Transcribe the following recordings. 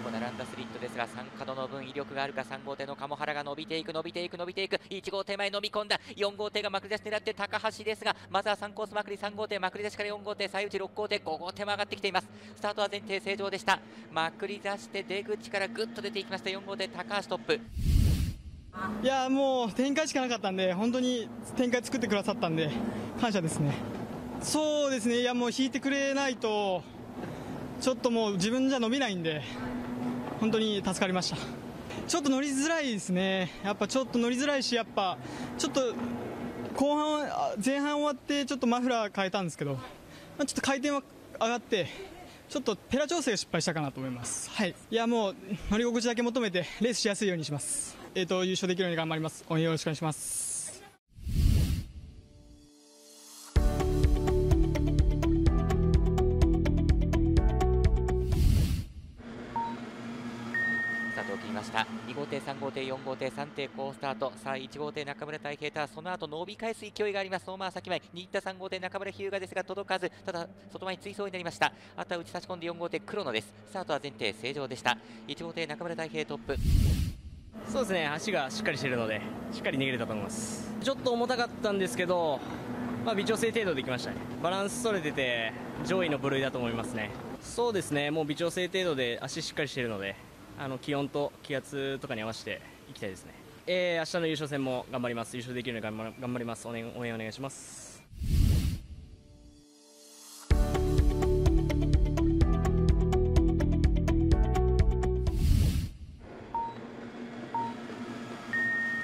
も並んだスリットですが3角の分威力があるか3号艇の鴨原が伸びていく伸びていく伸びていく。1号艇前飲み込んだ。4号艇がまくり出し狙って高橋ですがまずは3コースまくり3号艇まくり出しから4号艇最内6号艇5号艇も上がってきています。スタートは前提正常でした。まくり出して出口からぐっと出ていきました。4号艇高橋トップ。いやもう展開しかなかったんで本当に展開作ってくださったんで感謝ですね。そうですね。いやもう引いてくれないとちょっともう自分じゃ伸びないんで本当に助かりましたちょっと乗りづらいですねやっぱちょっと乗りづらいしやっぱちょっと後半前半終わってちょっとマフラー変えたんですけどちょっと回転は上がってちょっとペラ調整が失敗したかなと思います。はい。いや、もう、乗り心地だけ求めて、レースしやすいようにします。えっ、と、優勝できるように頑張ります。応援よろしくお願いします。タートを切りました。2号艇3号艇4号艇3艇好スタート。さあ1号艇中村太平太その後伸び返す勢いがあります。相馬先前握った3号艇中村日向ですが届かずただ外前に追走になりました。あとは打ち差し込んで4号艇黒野です。スタートは前提正常でした。1号艇中村太平トップ。そうですね足がしっかりしているのでしっかり逃げれたと思います。ちょっと重たかったんですけど、まあ、微調整程度できましたね。バランス取れてて上位の部類だと思いますね。そうですねもう微調整程度で足しっかりしているのであの気温と気圧とかに合わせていきたいですね。えー、明日の優勝戦も頑張ります。優勝できるように頑張ります。応援お願いします。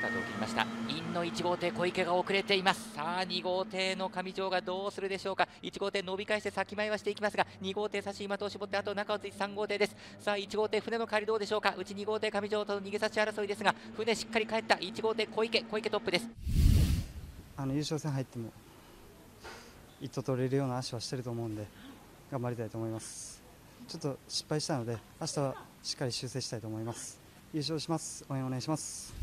タートを切りました。インの1号艇小池が遅れています。さあ2号艇の上条がどうするでしょうか。1号艇伸び返して先前はしていきますが2号艇差し今と絞ってあと中をついて3号艇です。さあ1号艇船の帰りどうでしょうか。うち2号艇上条との逃げ差し争いですが船しっかり帰った。1号艇小池小池トップです。あの優勝戦入っても一頭取れるような足はしてると思うんで頑張りたいと思います。ちょっと失敗したので明日はしっかり修正したいと思います。優勝します。応援お願いします。